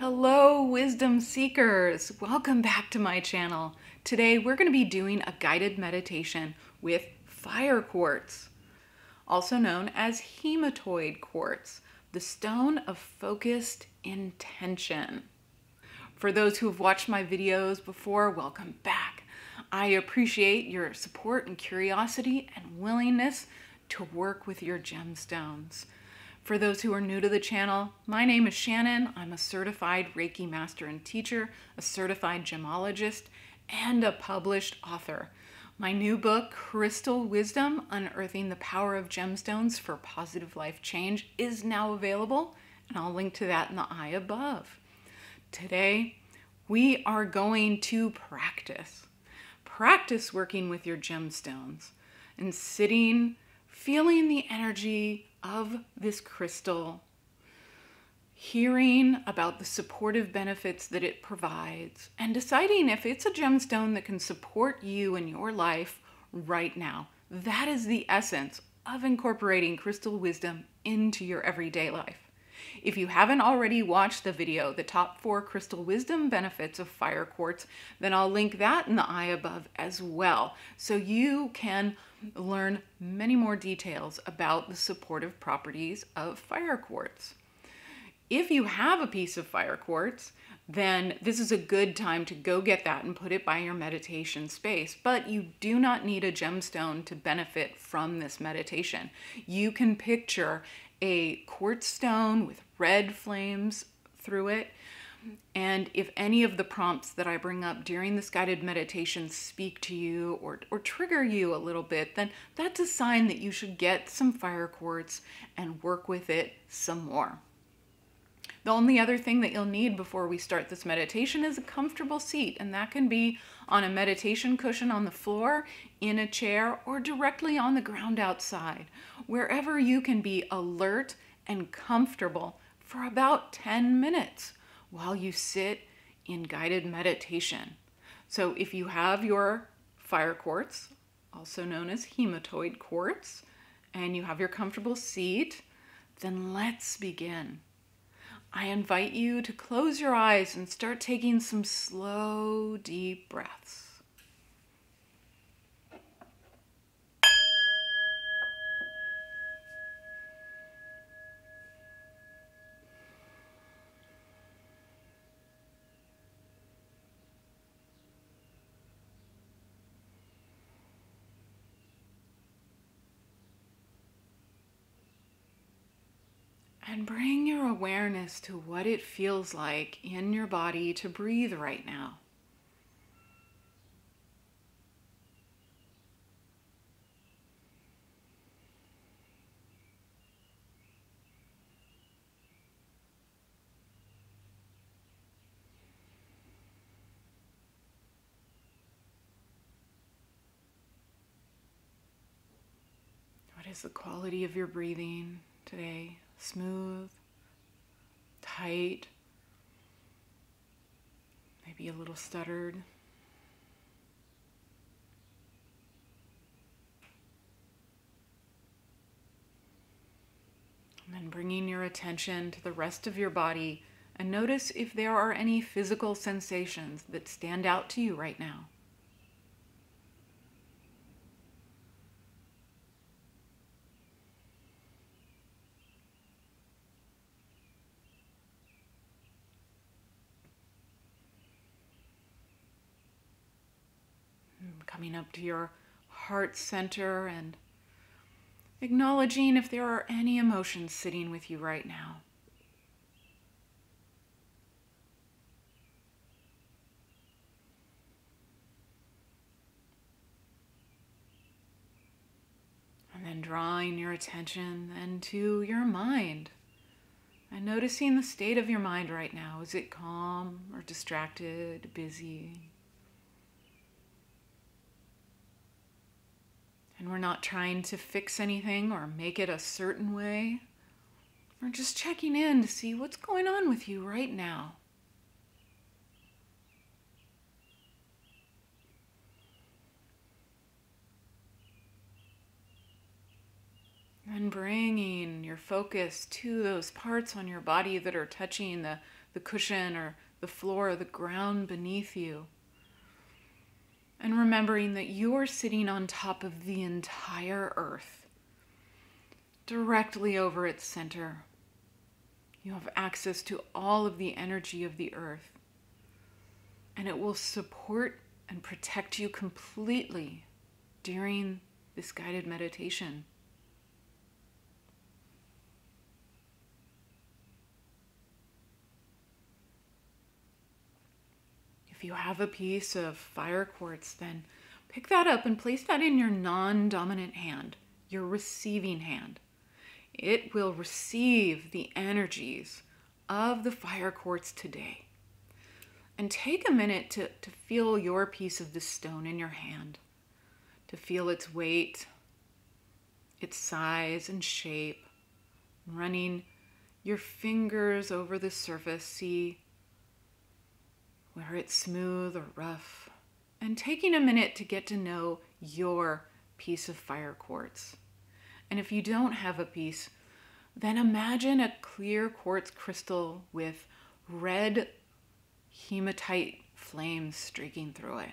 Hello, wisdom seekers. Welcome back to my channel. Today we're going to be doing a guided meditation with fire quartz, also known as hematoid quartz, the stone of focused intention. For those who have watched my videos before, welcome back. I appreciate your support and curiosity and willingness to work with your gemstones. For those who are new to the channel, my name is Shannon. I'm a certified Reiki master and teacher, a certified gemologist, and a published author. My new book, Crystal Wisdom Unearthing the Power of Gemstones for Positive Life Change, is now available, and I'll link to that in the eye above. Today, we are going to practice. Practice working with your gemstones and sitting, feeling the energy of this crystal, hearing about the supportive benefits that it provides, and deciding if it's a gemstone that can support you in your life right now. That is the essence of incorporating crystal wisdom into your everyday life. If you haven't already watched the video, the top four crystal wisdom benefits of fire quartz, then I'll link that in the eye above as well. So you can learn many more details about the supportive properties of fire quartz. If you have a piece of fire quartz, then this is a good time to go get that and put it by your meditation space. But you do not need a gemstone to benefit from this meditation. You can picture a quartz stone with red flames through it. And if any of the prompts that I bring up during this guided meditation speak to you or, or trigger you a little bit, then that's a sign that you should get some fire quartz and work with it some more. The only other thing that you'll need before we start this meditation is a comfortable seat, and that can be on a meditation cushion on the floor, in a chair, or directly on the ground outside, wherever you can be alert and comfortable for about 10 minutes while you sit in guided meditation. So if you have your fire quartz, also known as hematoid quartz, and you have your comfortable seat, then let's begin. I invite you to close your eyes and start taking some slow, deep breaths. And bring your awareness to what it feels like in your body to breathe right now. What is the quality of your breathing today? Smooth, tight, maybe a little stuttered. And then bringing your attention to the rest of your body and notice if there are any physical sensations that stand out to you right now. Coming up to your heart center and acknowledging if there are any emotions sitting with you right now. And then drawing your attention then to your mind and noticing the state of your mind right now. Is it calm or distracted, busy? And we're not trying to fix anything or make it a certain way. We're just checking in to see what's going on with you right now. And bringing your focus to those parts on your body that are touching the the cushion or the floor or the ground beneath you. And remembering that you are sitting on top of the entire earth, directly over its center. You have access to all of the energy of the earth, and it will support and protect you completely during this guided meditation. If you have a piece of fire quartz, then pick that up and place that in your non dominant hand, your receiving hand. It will receive the energies of the fire quartz today. And take a minute to, to feel your piece of the stone in your hand, to feel its weight, its size and shape, running your fingers over the surface. See where it's smooth or rough, and taking a minute to get to know your piece of fire quartz. And if you don't have a piece, then imagine a clear quartz crystal with red hematite flames streaking through it.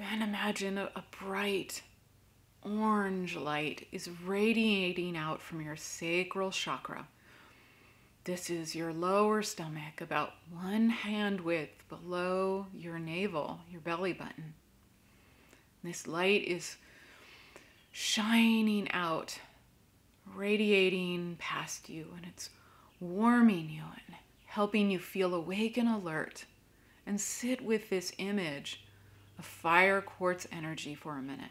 Then imagine a, a bright orange light is radiating out from your sacral chakra. This is your lower stomach, about one hand width below your navel, your belly button. This light is shining out, radiating past you, and it's warming you and helping you feel awake and alert. And sit with this image fire quartz energy for a minute.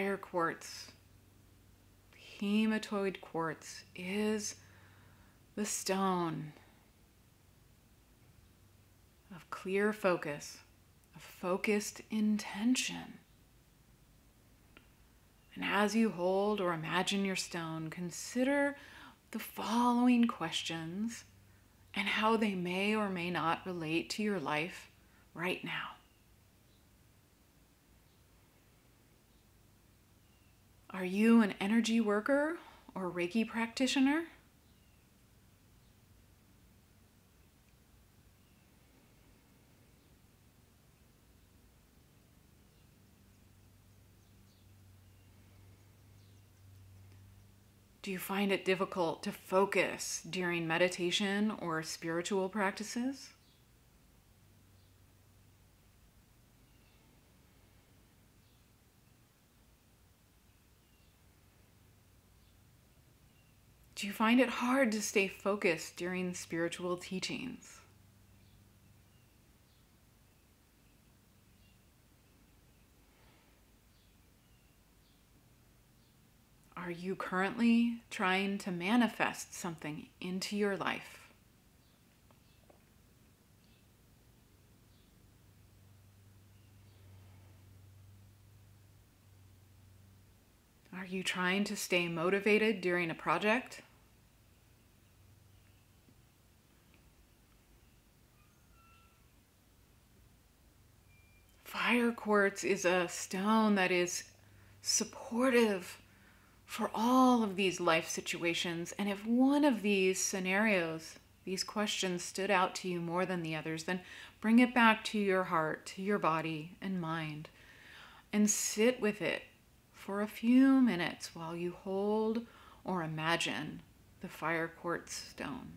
Fire quartz, hematoid quartz, is the stone of clear focus, of focused intention. And as you hold or imagine your stone, consider the following questions and how they may or may not relate to your life right now. Are you an energy worker or Reiki practitioner? Do you find it difficult to focus during meditation or spiritual practices? Do you find it hard to stay focused during spiritual teachings? Are you currently trying to manifest something into your life? Are you trying to stay motivated during a project? Fire quartz is a stone that is supportive for all of these life situations. And if one of these scenarios, these questions stood out to you more than the others, then bring it back to your heart, to your body and mind, and sit with it for a few minutes while you hold or imagine the fire quartz stone.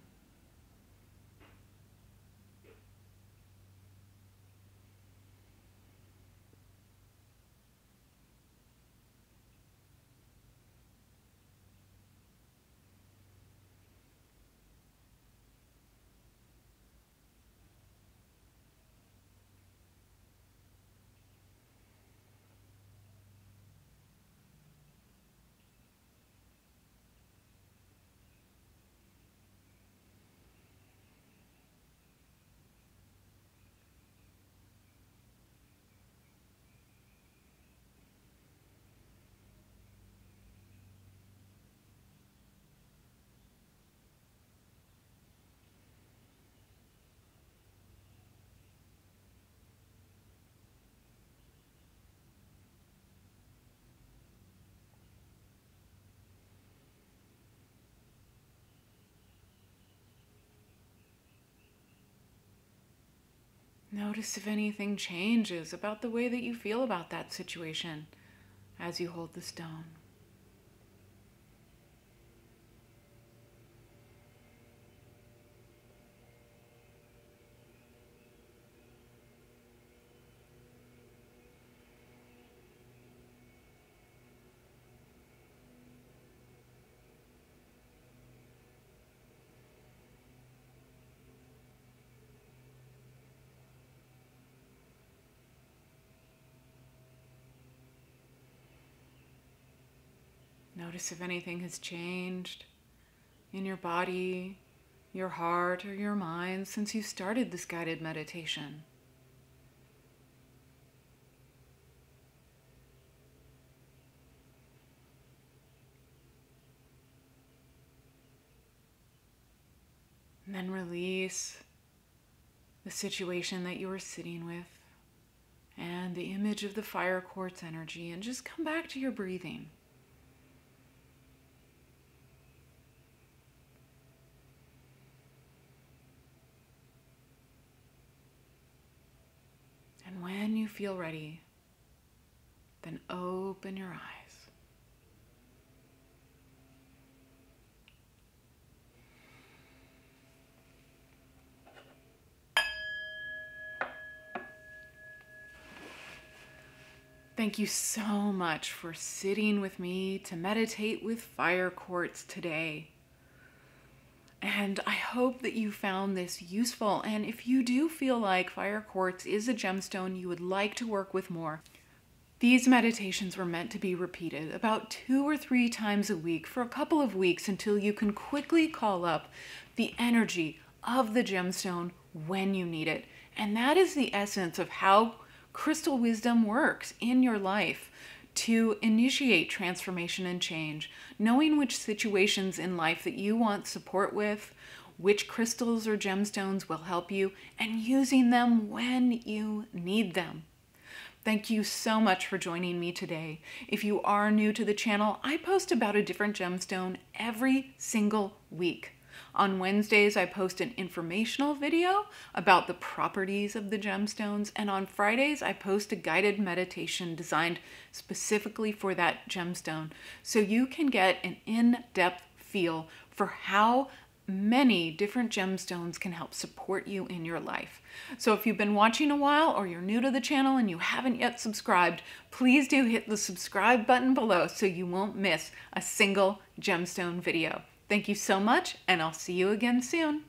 Notice if anything changes about the way that you feel about that situation as you hold the stone. Notice if anything has changed in your body, your heart, or your mind since you started this guided meditation. And then release the situation that you were sitting with and the image of the fire quartz energy and just come back to your breathing. when you feel ready, then open your eyes. Thank you so much for sitting with me to meditate with fire quartz today. And I hope that you found this useful. And if you do feel like fire quartz is a gemstone you would like to work with more, these meditations were meant to be repeated about two or three times a week for a couple of weeks until you can quickly call up the energy of the gemstone when you need it. And that is the essence of how crystal wisdom works in your life to initiate transformation and change, knowing which situations in life that you want support with, which crystals or gemstones will help you, and using them when you need them. Thank you so much for joining me today. If you are new to the channel, I post about a different gemstone every single week. On Wednesdays, I post an informational video about the properties of the gemstones, and on Fridays, I post a guided meditation designed specifically for that gemstone so you can get an in depth feel for how many different gemstones can help support you in your life. So if you've been watching a while or you're new to the channel and you haven't yet subscribed, please do hit the subscribe button below so you won't miss a single gemstone video. Thank you so much, and I'll see you again soon.